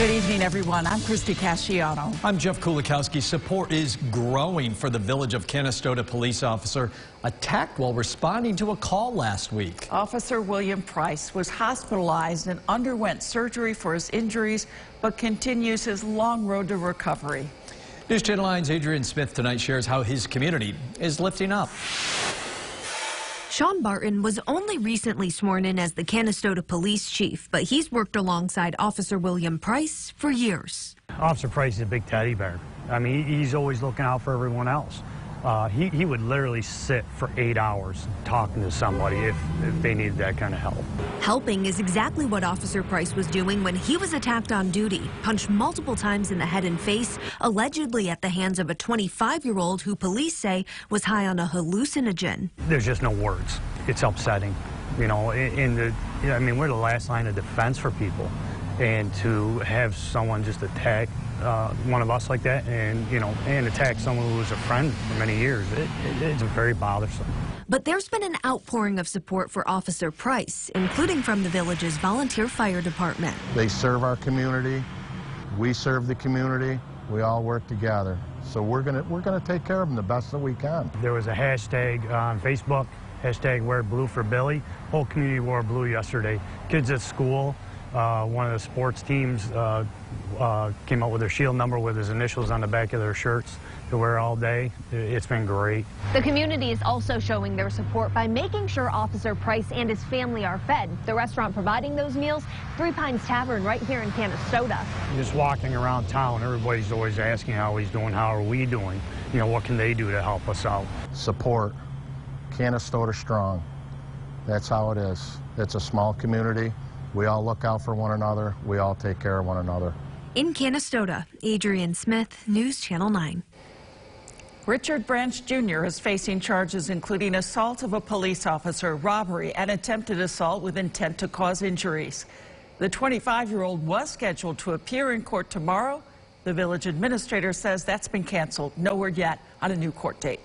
Good evening, everyone. I'm Christie Casciano. I'm Jeff Kulikowski. Support is growing for the village of Canastota police officer attacked while responding to a call last week. Officer William Price was hospitalized and underwent surgery for his injuries, but continues his long road to recovery. News Channel 9's Adrian Smith tonight shares how his community is lifting up. Sean Barton was only recently sworn in as the Canastota police chief, but he's worked alongside Officer William Price for years. Officer Price is a big teddy bear. I mean, he's always looking out for everyone else. Uh, he, he would literally sit for eight hours talking to somebody if, if they needed that kind of help. Helping is exactly what Officer Price was doing when he was attacked on duty, punched multiple times in the head and face, allegedly at the hands of a 25-year-old who police say was high on a hallucinogen. There's just no words. It's upsetting. You know, in, in the, I mean, we're the last line of defense for people. And to have someone just attack uh, one of us like that and, you know, and attack someone who was a friend for many years, it, it, it's very bothersome. But there's been an outpouring of support for Officer Price, including from the village's volunteer fire department. They serve our community. We serve the community. We all work together. So we're gonna we're gonna take care of them the best that we can. There was a hashtag on Facebook, hashtag Wear Blue for Billy. Whole community wore blue yesterday. Kids at school, uh, one of the sports teams uh, uh, came up with their shield number with his initials on the back of their shirts to wear all day. It's been great. The community is also showing their support by making sure Officer Price and his family are fed. The restaurant providing those meals, Three Pines Tavern right here in Canastota. Just walking around town, everybody's always asking how he's doing, how are we doing? You know, what can they do to help us out? Support. Canastota strong. That's how it is. It's a small community. We all look out for one another. We all take care of one another. In Canastota, Adrian Smith, News Channel 9. Richard Branch Jr. is facing charges including assault of a police officer, robbery, and attempted assault with intent to cause injuries. The 25-year-old was scheduled to appear in court tomorrow. The village administrator says that's been canceled. No word yet on a new court date.